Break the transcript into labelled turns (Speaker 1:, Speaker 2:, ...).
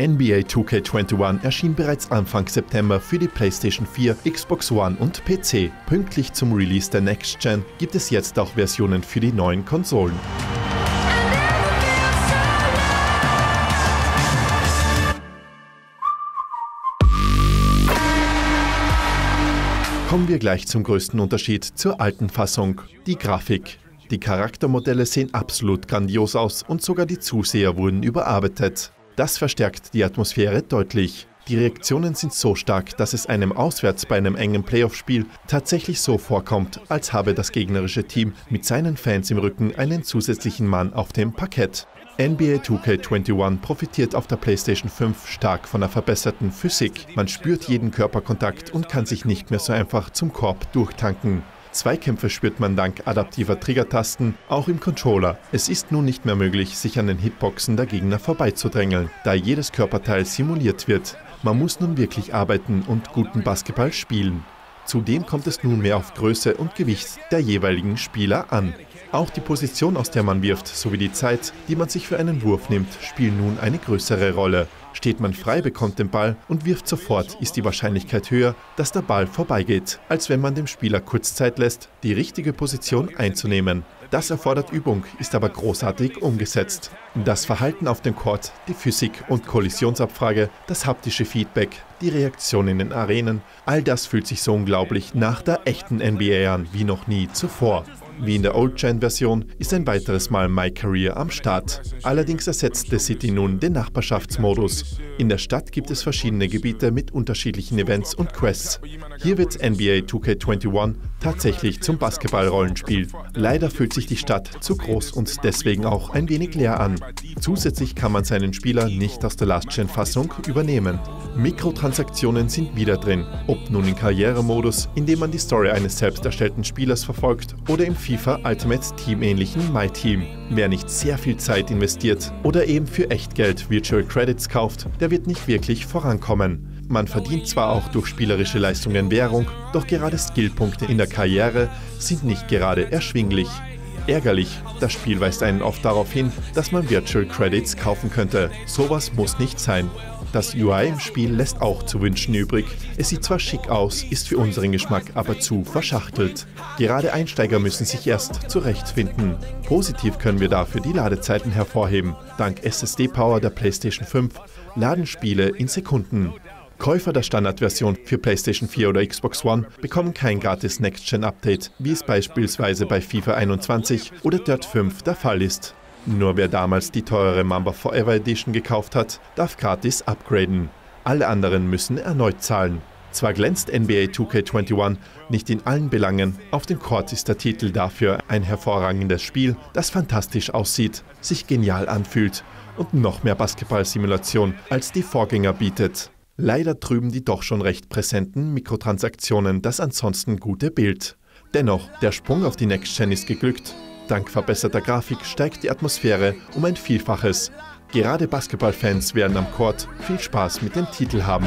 Speaker 1: NBA 2K21 erschien bereits Anfang September für die PlayStation 4, Xbox One und PC. Pünktlich zum Release der Next Gen gibt es jetzt auch Versionen für die neuen Konsolen. Kommen wir gleich zum größten Unterschied zur alten Fassung, die Grafik. Die Charaktermodelle sehen absolut grandios aus und sogar die Zuseher wurden überarbeitet. Das verstärkt die Atmosphäre deutlich. Die Reaktionen sind so stark, dass es einem auswärts bei einem engen Playoff-Spiel tatsächlich so vorkommt, als habe das gegnerische Team mit seinen Fans im Rücken einen zusätzlichen Mann auf dem Parkett. NBA 2K21 profitiert auf der PlayStation 5 stark von der verbesserten Physik. Man spürt jeden Körperkontakt und kann sich nicht mehr so einfach zum Korb durchtanken. Zweikämpfe spürt man dank adaptiver Triggertasten auch im Controller. Es ist nun nicht mehr möglich, sich an den Hitboxen der Gegner vorbeizudrängeln, da jedes Körperteil simuliert wird. Man muss nun wirklich arbeiten und guten Basketball spielen. Zudem kommt es nunmehr auf Größe und Gewicht der jeweiligen Spieler an. Auch die Position, aus der man wirft, sowie die Zeit, die man sich für einen Wurf nimmt, spielen nun eine größere Rolle. Steht man frei, bekommt den Ball und wirft sofort, ist die Wahrscheinlichkeit höher, dass der Ball vorbeigeht, als wenn man dem Spieler kurz Zeit lässt, die richtige Position einzunehmen. Das erfordert Übung, ist aber großartig umgesetzt. Das Verhalten auf dem Court, die Physik und Kollisionsabfrage, das haptische Feedback, die Reaktion in den Arenen, all das fühlt sich so unglaublich nach der echten NBA an wie noch nie zuvor. Wie in der Old-Gen-Version ist ein weiteres Mal My Career am Start. Allerdings ersetzt The City nun den Nachbarschaftsmodus. In der Stadt gibt es verschiedene Gebiete mit unterschiedlichen Events und Quests. Hier wird NBA 2K21 tatsächlich zum Basketball-Rollenspiel. Leider fühlt sich die Stadt zu groß und deswegen auch ein wenig leer an. Zusätzlich kann man seinen Spieler nicht aus der Last-Gen-Fassung übernehmen. Mikrotransaktionen sind wieder drin, ob nun im Karrieremodus, in dem man die Story eines selbst erstellten Spielers verfolgt, oder im FIFA Ultimate Team ähnlichen My Team. Wer nicht sehr viel Zeit investiert oder eben für Echtgeld Virtual Credits kauft, der wird nicht wirklich vorankommen. Man verdient zwar auch durch spielerische Leistungen Währung, doch gerade Skillpunkte in der Karriere sind nicht gerade erschwinglich. Ärgerlich, das Spiel weist einen oft darauf hin, dass man Virtual Credits kaufen könnte. Sowas muss nicht sein. Das UI im Spiel lässt auch zu wünschen übrig. Es sieht zwar schick aus, ist für unseren Geschmack aber zu verschachtelt. Gerade Einsteiger müssen sich erst zurechtfinden. Positiv können wir dafür die Ladezeiten hervorheben. Dank SSD-Power der PlayStation 5 laden Spiele in Sekunden. Käufer der Standardversion für PlayStation 4 oder Xbox One bekommen kein gratis Next-Gen-Update, wie es beispielsweise bei FIFA 21 oder Dirt 5 der Fall ist. Nur wer damals die teurere Mamba Forever Edition gekauft hat, darf gratis upgraden. Alle anderen müssen erneut zahlen. Zwar glänzt NBA 2K21 nicht in allen Belangen, auf dem Court ist der Titel dafür ein hervorragendes Spiel, das fantastisch aussieht, sich genial anfühlt und noch mehr Basketball-Simulation als die Vorgänger bietet. Leider trüben die doch schon recht präsenten Mikrotransaktionen das ansonsten gute Bild. Dennoch, der Sprung auf die Next Gen ist geglückt Dank verbesserter Grafik steigt die Atmosphäre um ein Vielfaches. Gerade Basketballfans werden am Court viel Spaß mit dem Titel haben.